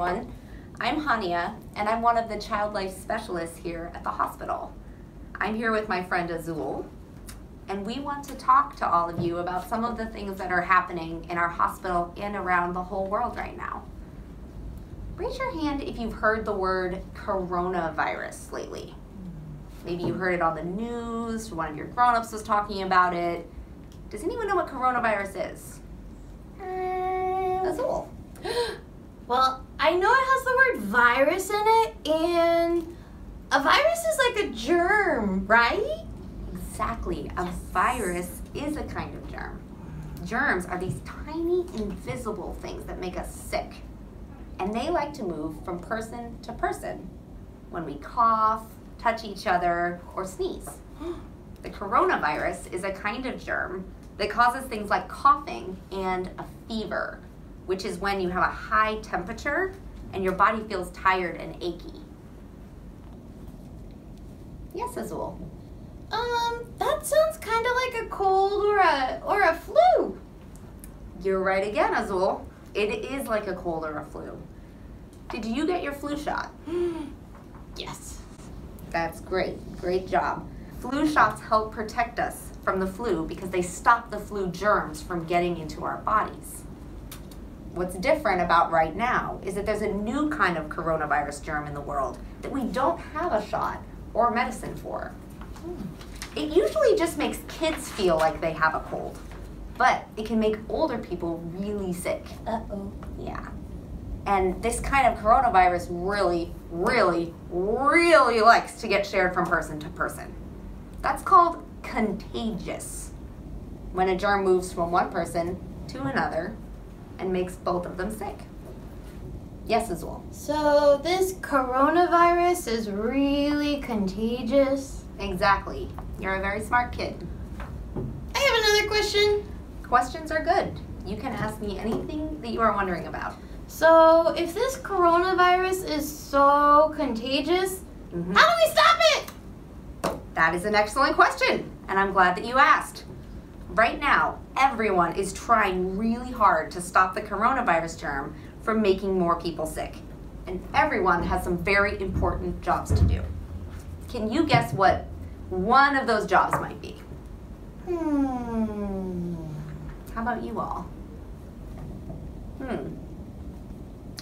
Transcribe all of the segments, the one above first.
everyone, I'm Hania and I'm one of the child life specialists here at the hospital. I'm here with my friend Azul and we want to talk to all of you about some of the things that are happening in our hospital and around the whole world right now. Raise your hand if you've heard the word coronavirus lately. Maybe you heard it on the news, one of your grown-ups was talking about it. Does anyone know what coronavirus is? Um, Azul. Well, I know it has the word virus in it, and a virus is like a germ, right? Exactly. A virus is a kind of germ. Germs are these tiny, invisible things that make us sick. And they like to move from person to person when we cough, touch each other, or sneeze. The coronavirus is a kind of germ that causes things like coughing and a fever, which is when you have a high temperature and your body feels tired and achy. Yes, Azul. Um, that sounds kind of like a cold or a or a flu. You're right again, Azul. It is like a cold or a flu. Did you get your flu shot? Yes. That's great. Great job. Flu shots help protect us from the flu because they stop the flu germs from getting into our bodies. What's different about right now is that there's a new kind of coronavirus germ in the world that we don't have a shot or medicine for. It usually just makes kids feel like they have a cold, but it can make older people really sick. Uh oh. Yeah. And this kind of coronavirus really, really, really likes to get shared from person to person. That's called contagious. When a germ moves from one person to another and makes both of them sick. Yes, Azul. So this coronavirus is really contagious. Exactly. You're a very smart kid. I have another question. Questions are good. You can ask me anything that you are wondering about. So if this coronavirus is so contagious, Mhm. how do we stop it? That is an excellent question, and I'm glad that you asked. Right now, everyone is trying really hard to stop the coronavirus germ from making more people sick. And everyone has some very important jobs to do. Can you guess what one of those jobs might be? Hmm. How about you all? Hmm.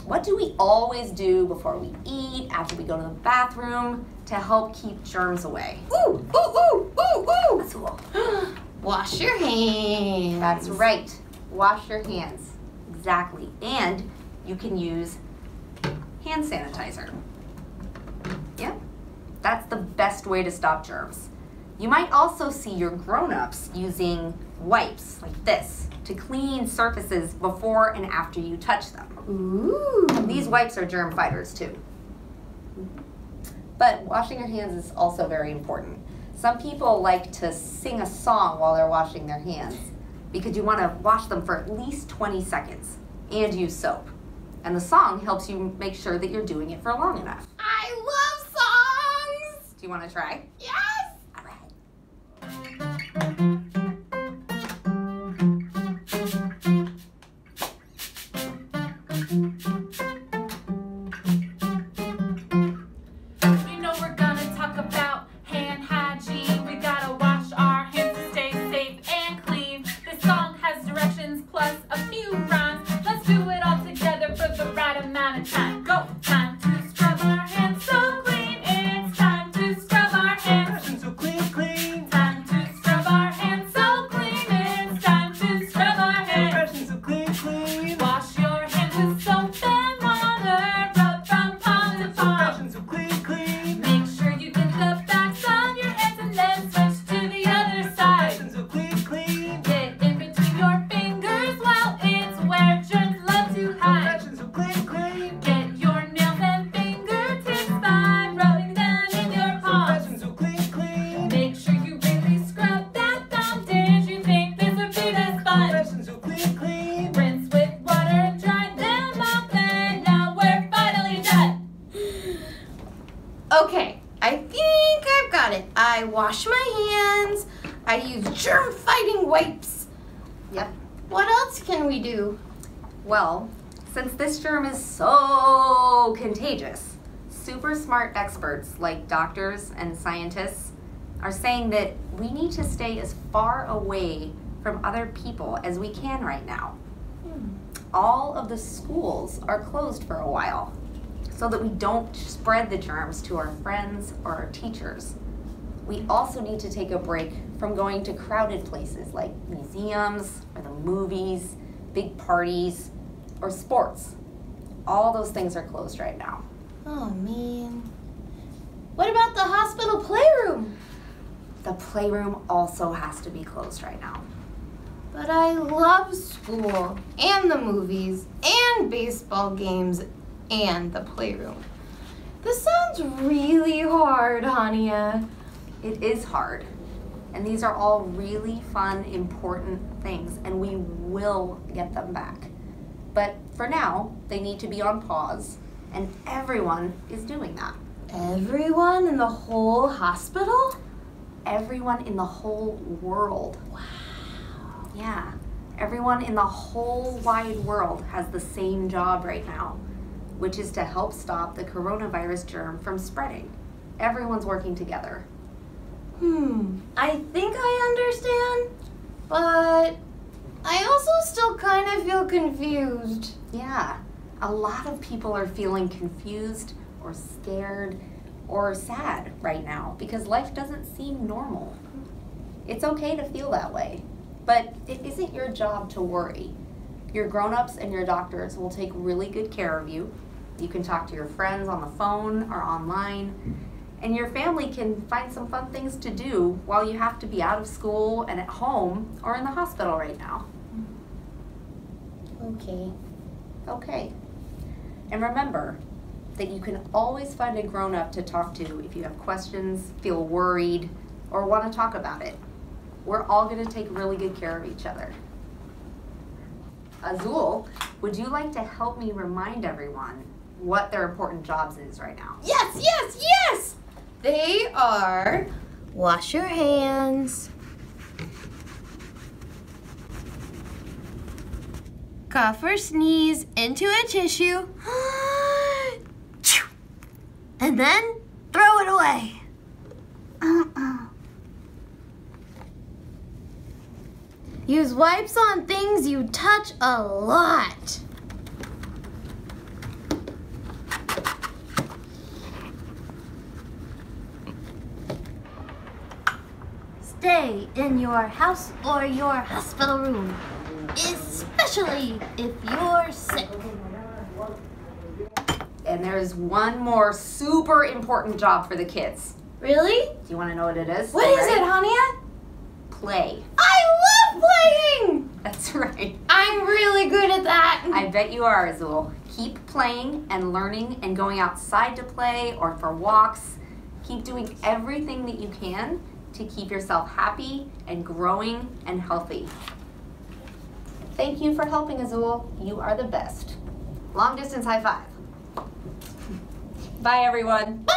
What do we always do before we eat, after we go to the bathroom, to help keep germs away? Ooh, ooh, ooh, ooh, ooh. Azul. Wash your hands. That's right. Wash your hands. Exactly. And you can use hand sanitizer. Yep. That's the best way to stop germs. You might also see your grown-ups using wipes like this to clean surfaces before and after you touch them. Ooh. These wipes are germ fighters too. But washing your hands is also very important. Some people like to sing a song while they're washing their hands because you want to wash them for at least 20 seconds and use soap. And the song helps you make sure that you're doing it for long enough. I love songs. Do you want to try? Yes. What else can we do? Well, since this germ is so contagious, super smart experts like doctors and scientists are saying that we need to stay as far away from other people as we can right now. Hmm. All of the schools are closed for a while so that we don't spread the germs to our friends or our teachers. We also need to take a break from going to crowded places like museums or the movies, big parties, or sports. All those things are closed right now. Oh man. What about the hospital playroom? The playroom also has to be closed right now. But I love school and the movies and baseball games and the playroom. This sounds really hard, Hania. It is hard. And these are all really fun, important things, and we will get them back. But for now, they need to be on pause, and everyone is doing that. Everyone in the whole hospital? Everyone in the whole world. Wow. Yeah. Everyone in the whole wide world has the same job right now, which is to help stop the coronavirus germ from spreading. Everyone's working together. Hmm, I think I understand, but I also still kind of feel confused. Yeah, a lot of people are feeling confused or scared or sad right now because life doesn't seem normal. It's okay to feel that way, but it isn't your job to worry. Your grown ups and your doctors will take really good care of you. You can talk to your friends on the phone or online, and your family can find some fun things to do while you have to be out of school and at home or in the hospital right now. Okay. Okay. And remember that you can always find a grown up to talk to if you have questions, feel worried, or want to talk about it. We're all going to take really good care of each other. Azul, would you like to help me remind everyone what their important jobs is right now? Yes, yes, yes! They are wash your hands, cough or sneeze into a tissue, and then throw it away. Uh-uh. Use wipes on things you touch a lot. Stay in your house or your hospital room, especially if you're sick. And there's one more super important job for the kids. Really? Do you want to know what it is? What is it, Hania? Play. I love playing! That's right. I'm really good at that. I bet you are, Azul. Keep playing and learning and going outside to play or for walks. Keep doing everything that you can to keep yourself happy and growing and healthy. Thank you for helping, Azul. You are the best. Long distance high five. Bye, everyone. Bye!